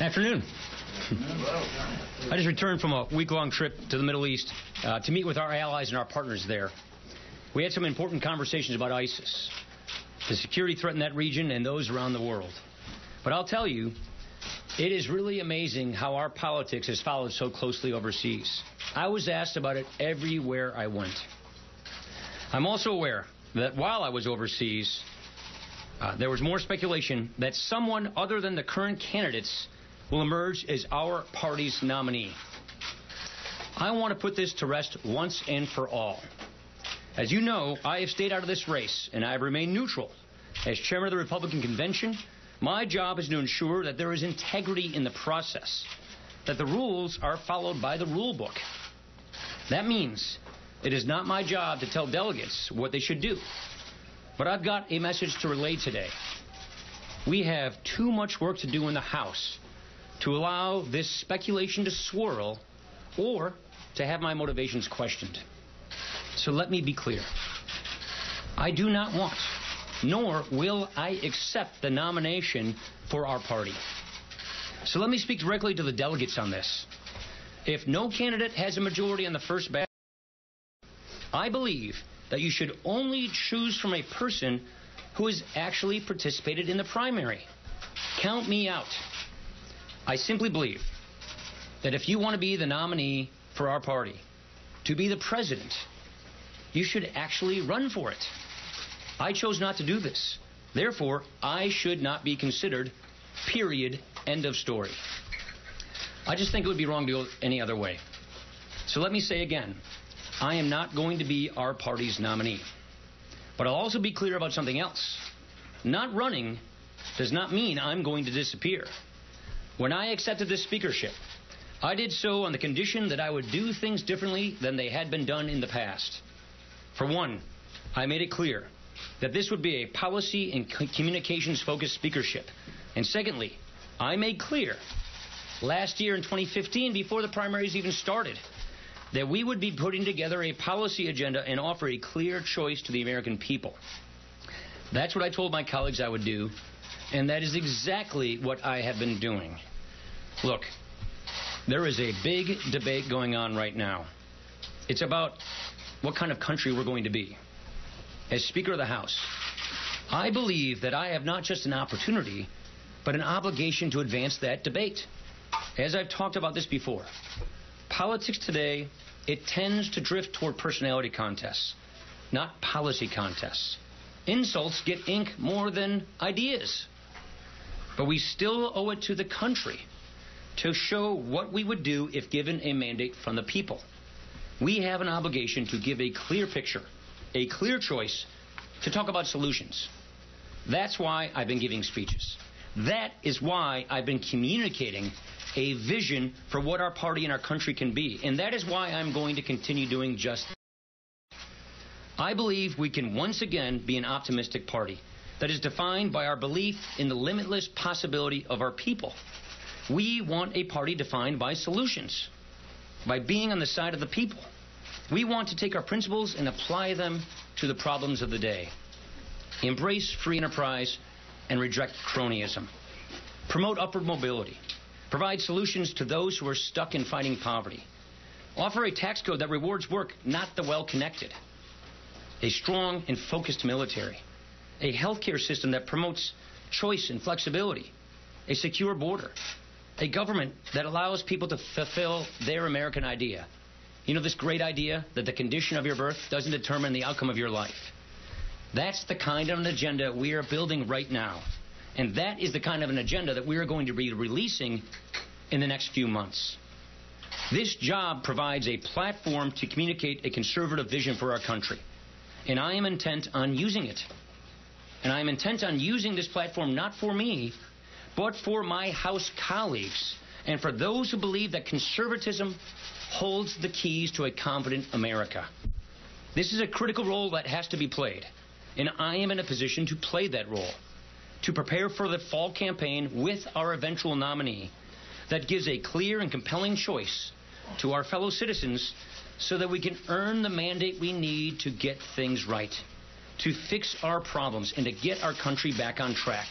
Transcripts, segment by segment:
Afternoon. I just returned from a week long trip to the Middle East uh, to meet with our allies and our partners there. We had some important conversations about ISIS, the security threat in that region, and those around the world. But I'll tell you, it is really amazing how our politics has followed so closely overseas. I was asked about it everywhere I went. I'm also aware that while I was overseas, uh, there was more speculation that someone other than the current candidates will emerge as our party's nominee. I want to put this to rest once and for all. As you know, I have stayed out of this race, and I have remained neutral. As chairman of the Republican convention, my job is to ensure that there is integrity in the process, that the rules are followed by the rule book. That means it is not my job to tell delegates what they should do. But I've got a message to relay today. We have too much work to do in the House to allow this speculation to swirl or to have my motivations questioned. So let me be clear. I do not want, nor will I accept the nomination for our party. So let me speak directly to the delegates on this. If no candidate has a majority on the first ballot, I believe that you should only choose from a person who has actually participated in the primary. Count me out. I simply believe that if you want to be the nominee for our party, to be the president, you should actually run for it. I chose not to do this. Therefore, I should not be considered, period, end of story. I just think it would be wrong to go any other way. So let me say again I am not going to be our party's nominee. But I'll also be clear about something else. Not running does not mean I'm going to disappear. When I accepted this speakership, I did so on the condition that I would do things differently than they had been done in the past. For one, I made it clear that this would be a policy and communications focused speakership. And secondly, I made clear last year in 2015, before the primaries even started, that we would be putting together a policy agenda and offer a clear choice to the American people. That's what I told my colleagues I would do, and that is exactly what I have been doing. Look, there is a big debate going on right now. It's about what kind of country we're going to be. As Speaker of the House, I believe that I have not just an opportunity, but an obligation to advance that debate. As I've talked about this before, politics today, it tends to drift toward personality contests, not policy contests. Insults get ink more than ideas. But we still owe it to the country to show what we would do if given a mandate from the people. We have an obligation to give a clear picture, a clear choice to talk about solutions. That's why I've been giving speeches. That is why I've been communicating a vision for what our party and our country can be. And that is why I'm going to continue doing just that. I believe we can once again be an optimistic party that is defined by our belief in the limitless possibility of our people. We want a party defined by solutions, by being on the side of the people. We want to take our principles and apply them to the problems of the day. Embrace free enterprise and reject cronyism. Promote upward mobility. Provide solutions to those who are stuck in fighting poverty. Offer a tax code that rewards work, not the well connected. A strong and focused military a healthcare system that promotes choice and flexibility, a secure border, a government that allows people to fulfill their American idea. You know, this great idea that the condition of your birth doesn't determine the outcome of your life. That's the kind of an agenda we are building right now. And that is the kind of an agenda that we are going to be releasing in the next few months. This job provides a platform to communicate a conservative vision for our country. And I am intent on using it. And I am intent on using this platform not for me, but for my House colleagues and for those who believe that conservatism holds the keys to a confident America. This is a critical role that has to be played, and I am in a position to play that role, to prepare for the fall campaign with our eventual nominee that gives a clear and compelling choice to our fellow citizens so that we can earn the mandate we need to get things right to fix our problems and to get our country back on track.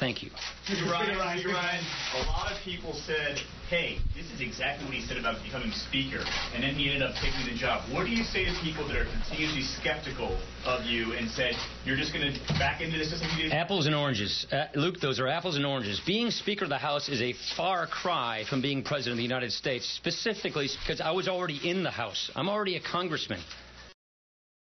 Thank you. Speaker Ryan, Speaker Ryan, a lot of people said, hey, this is exactly what he said about becoming Speaker, and then he ended up taking the job. What do you say to people that are continuously skeptical of you and said, you're just going to back into the system? Apples and oranges. Uh, Luke, those are apples and oranges. Being Speaker of the House is a far cry from being President of the United States, specifically because I was already in the House. I'm already a congressman.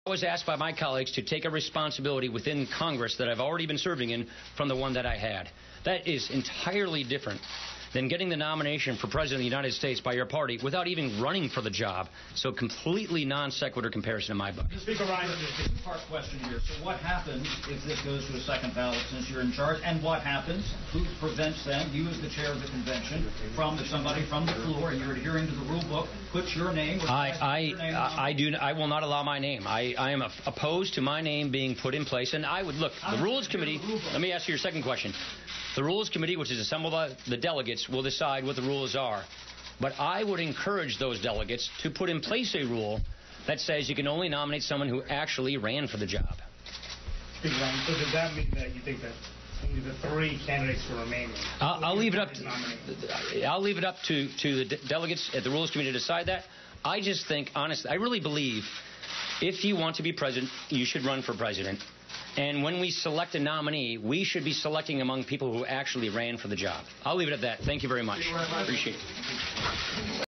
I was asked by my colleagues to take a responsibility within Congress that I've already been serving in from the one that I had. That is entirely different than getting the nomination for President of the United States by your party without even running for the job. So completely non sequitur comparison in my book. Speaker Ryan, there's a two-part question here. So what happens if this goes to a second ballot since you're in charge? And what happens? Who prevents then, you as the chair of the convention, from somebody from the floor and you're adhering to the rule book puts your name? I I, your name I, I do I will not allow my name. I, I am opposed to my name being put in place. And I would look the rules committee. Let me ask you your second question. The Rules Committee, which is assembled by the delegates, will decide what the rules are. But I would encourage those delegates to put in place a rule that says you can only nominate someone who actually ran for the job. So does that mean that you think that the three candidates who remain? I'll, I'll leave it up. To, I'll leave it up to to the delegates at the Rules Committee to decide that. I just think, honestly, I really believe if you want to be president, you should run for president. And when we select a nominee, we should be selecting among people who actually ran for the job. I'll leave it at that. Thank you very much. Appreciate it.